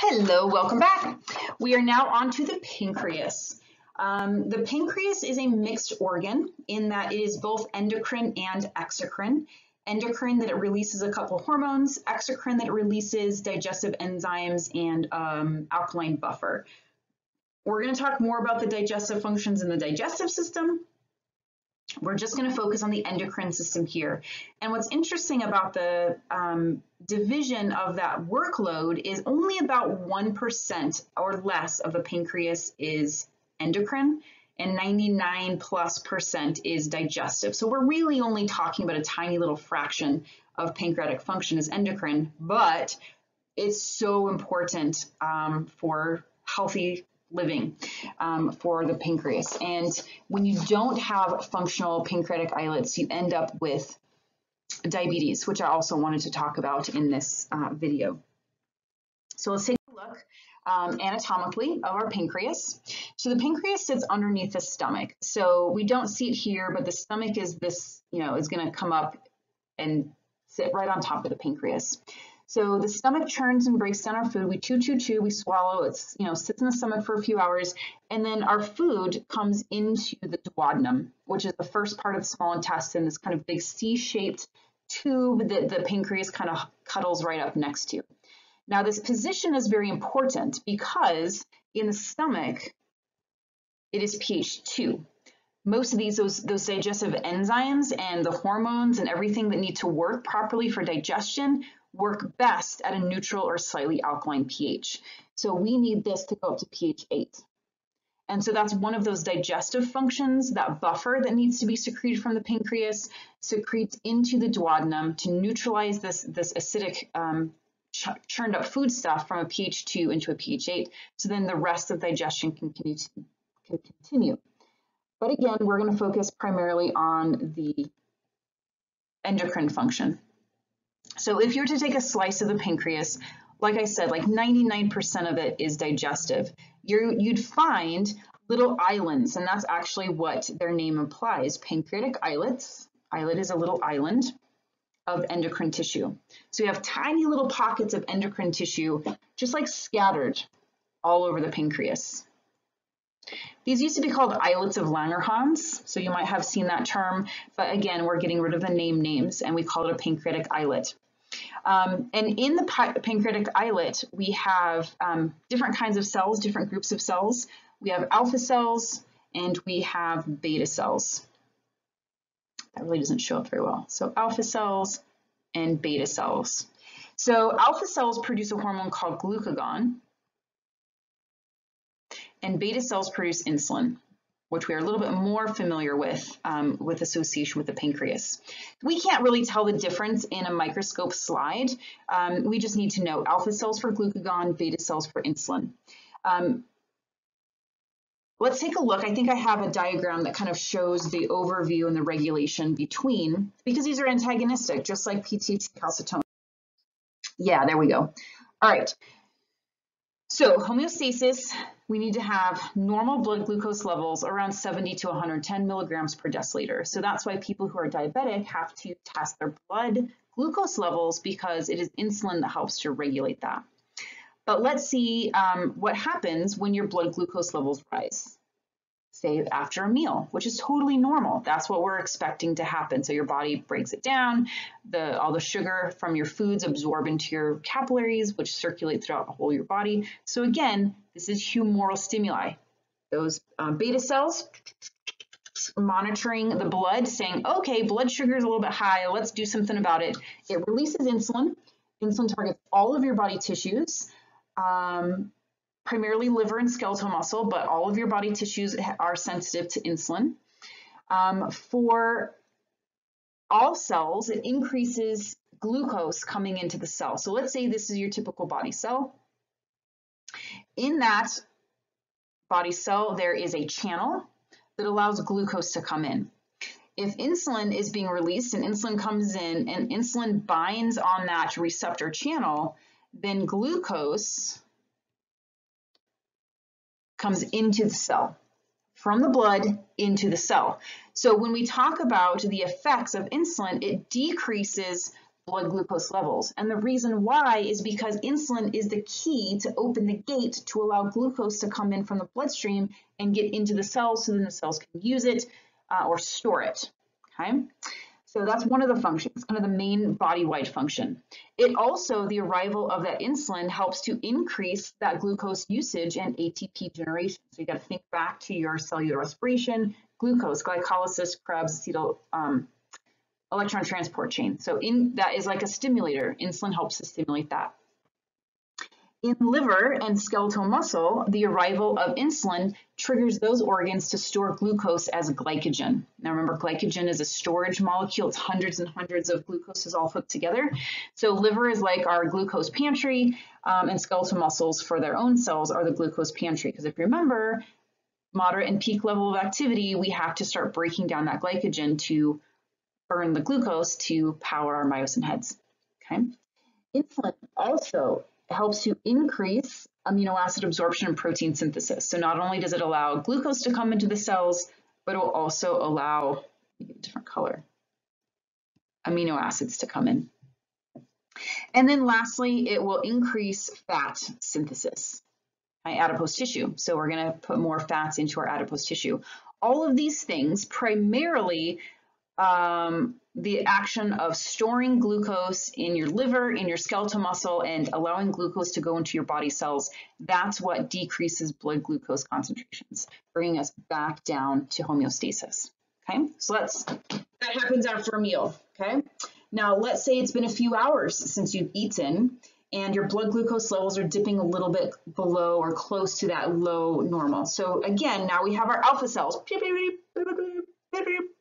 Hello, welcome back. We are now on to the pancreas. Um, the pancreas is a mixed organ in that it is both endocrine and exocrine. Endocrine that it releases a couple hormones, exocrine that it releases digestive enzymes and um, alkaline buffer. We're going to talk more about the digestive functions in the digestive system, we're just going to focus on the endocrine system here. And what's interesting about the um, division of that workload is only about 1% or less of the pancreas is endocrine and 99 plus percent is digestive. So we're really only talking about a tiny little fraction of pancreatic function is endocrine, but it's so important um, for healthy living um, for the pancreas. And when you don't have functional pancreatic islets, you end up with diabetes, which I also wanted to talk about in this uh, video. So let's take a look um, anatomically of our pancreas. So the pancreas sits underneath the stomach. So we don't see it here, but the stomach is this, you know, is going to come up and sit right on top of the pancreas. So the stomach churns and breaks down our food. We chew, chew, chew, we swallow. It's, you know, sits in the stomach for a few hours. And then our food comes into the duodenum, which is the first part of the small intestine, this kind of big C-shaped tube that the pancreas kind of cuddles right up next to. Now this position is very important because in the stomach, it is pH 2 most of these, those, those digestive enzymes and the hormones and everything that need to work properly for digestion work best at a neutral or slightly alkaline pH. So we need this to go up to pH 8. And so that's one of those digestive functions, that buffer that needs to be secreted from the pancreas, secretes into the duodenum to neutralize this, this acidic um, ch churned up food stuff from a pH 2 into a pH 8. So then the rest of digestion can continue. Can continue. But again, we're going to focus primarily on the endocrine function. So if you were to take a slice of the pancreas, like I said, like 99% of it is digestive, you would find little islands, and that's actually what their name implies, pancreatic islets. Islet is a little island of endocrine tissue. So you have tiny little pockets of endocrine tissue, just like scattered all over the pancreas. These used to be called islets of Langerhans, so you might have seen that term, but again, we're getting rid of the name names and we call it a pancreatic islet. Um, and in the pancreatic islet, we have um, different kinds of cells, different groups of cells. We have alpha cells and we have beta cells. That really doesn't show up very well. So alpha cells and beta cells. So alpha cells produce a hormone called glucagon, and beta cells produce insulin, which we are a little bit more familiar with um, with association with the pancreas. We can't really tell the difference in a microscope slide. Um, we just need to know alpha cells for glucagon, beta cells for insulin. Um, let's take a look. I think I have a diagram that kind of shows the overview and the regulation between, because these are antagonistic, just like PTH calcitonin. Yeah, there we go. All right. So homeostasis we need to have normal blood glucose levels around 70 to 110 milligrams per deciliter. So that's why people who are diabetic have to test their blood glucose levels because it is insulin that helps to regulate that. But let's see um, what happens when your blood glucose levels rise say after a meal, which is totally normal. That's what we're expecting to happen. So your body breaks it down, the all the sugar from your foods absorb into your capillaries, which circulate throughout the whole your body. So again, this is humoral stimuli. Those um, beta cells monitoring the blood, saying, okay, blood sugar is a little bit high, let's do something about it. It releases insulin. Insulin targets all of your body tissues. Um, primarily liver and skeletal muscle, but all of your body tissues are sensitive to insulin. Um, for all cells, it increases glucose coming into the cell. So let's say this is your typical body cell. In that body cell, there is a channel that allows glucose to come in. If insulin is being released and insulin comes in and insulin binds on that receptor channel, then glucose comes into the cell from the blood into the cell. So when we talk about the effects of insulin, it decreases blood glucose levels. And the reason why is because insulin is the key to open the gate to allow glucose to come in from the bloodstream and get into the cells so then the cells can use it uh, or store it, okay? So that's one of the functions, kind of the main body-wide function. It also, the arrival of that insulin helps to increase that glucose usage and ATP generation. So you got to think back to your cellular respiration, glucose, glycolysis, Krebs, acetyl um, electron transport chain. So in that is like a stimulator. Insulin helps to stimulate that. In liver and skeletal muscle, the arrival of insulin triggers those organs to store glucose as glycogen. Now remember, glycogen is a storage molecule. It's hundreds and hundreds of glucoses all hooked together. So liver is like our glucose pantry, um, and skeletal muscles for their own cells are the glucose pantry. Because if you remember, moderate and peak level of activity, we have to start breaking down that glycogen to burn the glucose to power our myosin heads. Okay. Insulin also helps to increase amino acid absorption and protein synthesis. So not only does it allow glucose to come into the cells, but it will also allow a different color amino acids to come in. And then lastly, it will increase fat synthesis, adipose tissue. So we're going to put more fats into our adipose tissue. All of these things primarily um, the action of storing glucose in your liver, in your skeletal muscle, and allowing glucose to go into your body cells, that's what decreases blood glucose concentrations, bringing us back down to homeostasis. Okay, so that's that happens after a meal. Okay, now let's say it's been a few hours since you've eaten and your blood glucose levels are dipping a little bit below or close to that low normal. So again, now we have our alpha cells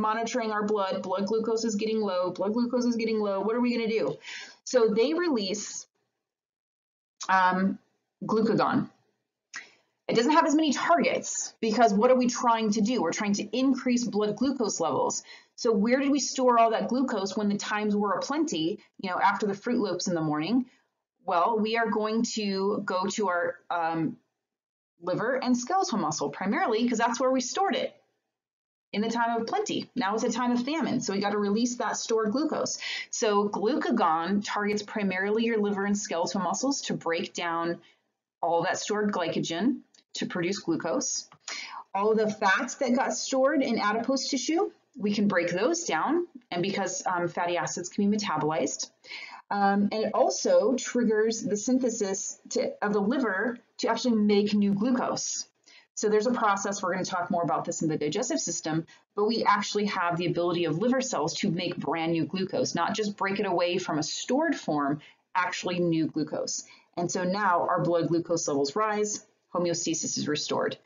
monitoring our blood. Blood glucose is getting low. Blood glucose is getting low. What are we going to do? So they release um, glucagon. It doesn't have as many targets because what are we trying to do? We're trying to increase blood glucose levels. So where did we store all that glucose when the times were aplenty, you know, after the Froot Loops in the morning? Well, we are going to go to our um, liver and skeletal muscle primarily because that's where we stored it in the time of plenty. Now is a time of famine, so we got to release that stored glucose. So glucagon targets primarily your liver and skeletal muscles to break down all that stored glycogen to produce glucose. All the fats that got stored in adipose tissue, we can break those down, and because um, fatty acids can be metabolized. Um, and it also triggers the synthesis to, of the liver to actually make new glucose. So there's a process, we're going to talk more about this in the digestive system, but we actually have the ability of liver cells to make brand new glucose, not just break it away from a stored form, actually new glucose. And so now our blood glucose levels rise, homeostasis is restored.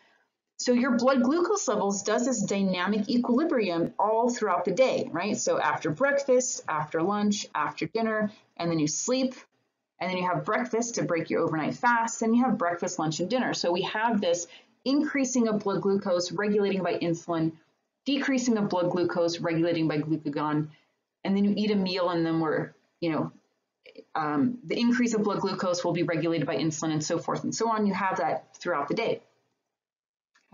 So your blood glucose levels does this dynamic equilibrium all throughout the day, right? So after breakfast, after lunch, after dinner, and then you sleep, and then you have breakfast to break your overnight fast, and you have breakfast, lunch, and dinner. So we have this increasing of blood glucose regulating by insulin, decreasing of blood glucose regulating by glucagon, and then you eat a meal and then we're, you know, um, the increase of blood glucose will be regulated by insulin and so forth and so on. You have that throughout the day.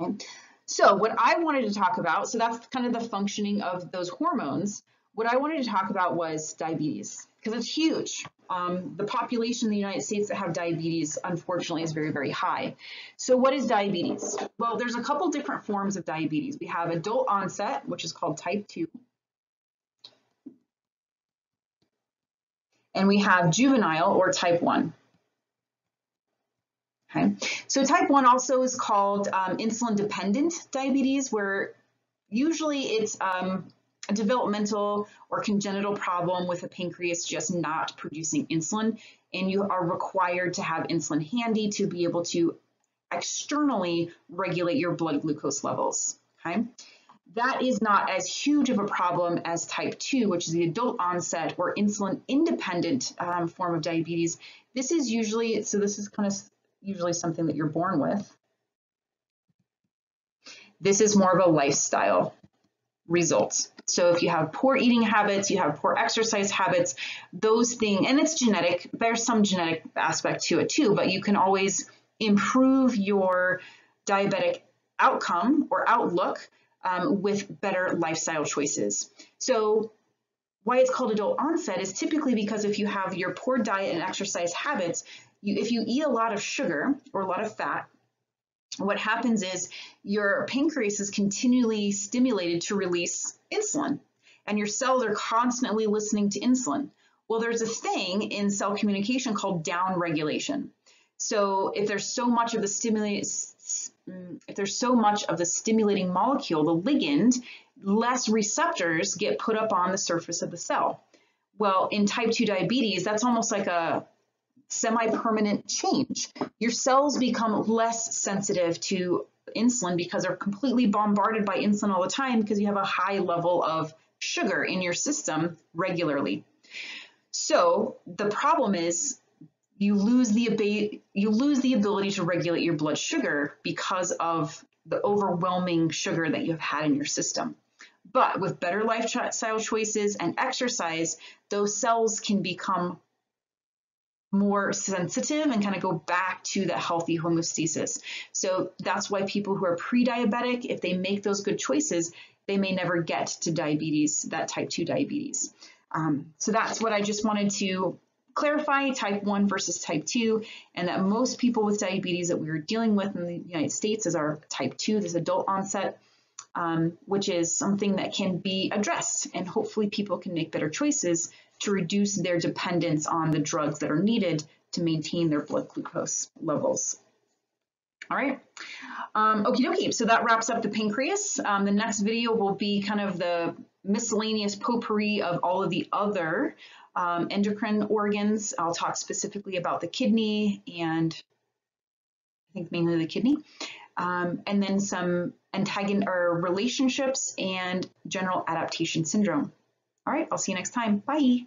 Okay. So what I wanted to talk about, so that's kind of the functioning of those hormones. What I wanted to talk about was diabetes because it's huge. Um, the population in the United States that have diabetes, unfortunately, is very, very high. So what is diabetes? Well, there's a couple different forms of diabetes. We have adult onset, which is called type 2. And we have juvenile or type 1. Okay, so type 1 also is called um, insulin dependent diabetes, where usually it's um, a developmental or congenital problem with a pancreas just not producing insulin, and you are required to have insulin handy to be able to externally regulate your blood glucose levels, okay? That is not as huge of a problem as type 2, which is the adult onset or insulin independent um, form of diabetes. This is usually, so this is kind of usually something that you're born with. This is more of a lifestyle results. So if you have poor eating habits, you have poor exercise habits, those things, and it's genetic, there's some genetic aspect to it too, but you can always improve your diabetic outcome or outlook um, with better lifestyle choices. So why it's called adult onset is typically because if you have your poor diet and exercise habits, you, if you eat a lot of sugar or a lot of fat, what happens is your pancreas is continually stimulated to release insulin and your cells are constantly listening to insulin. Well, there's a thing in cell communication called downregulation. So if there's so much of the stimulate, if there's so much of the stimulating molecule, the ligand, less receptors get put up on the surface of the cell. Well, in type 2 diabetes, that's almost like a semi-permanent change. Your cells become less sensitive to insulin because they're completely bombarded by insulin all the time because you have a high level of sugar in your system regularly. So the problem is you lose the you lose the ability to regulate your blood sugar because of the overwhelming sugar that you have had in your system. But with better lifestyle choices and exercise, those cells can become more sensitive and kind of go back to the healthy homeostasis. So that's why people who are pre-diabetic, if they make those good choices, they may never get to diabetes, that type 2 diabetes. Um, so that's what I just wanted to clarify type 1 versus type 2, and that most people with diabetes that we are dealing with in the United States is our type 2, this adult onset, um, which is something that can be addressed, and hopefully people can make better choices to reduce their dependence on the drugs that are needed to maintain their blood glucose levels. All right, um, okie dokie, so that wraps up the pancreas. Um, the next video will be kind of the miscellaneous potpourri of all of the other um, endocrine organs. I'll talk specifically about the kidney and I think mainly the kidney. Um, and then some antagon or relationships and general adaptation syndrome. All right, I'll see you next time. Bye.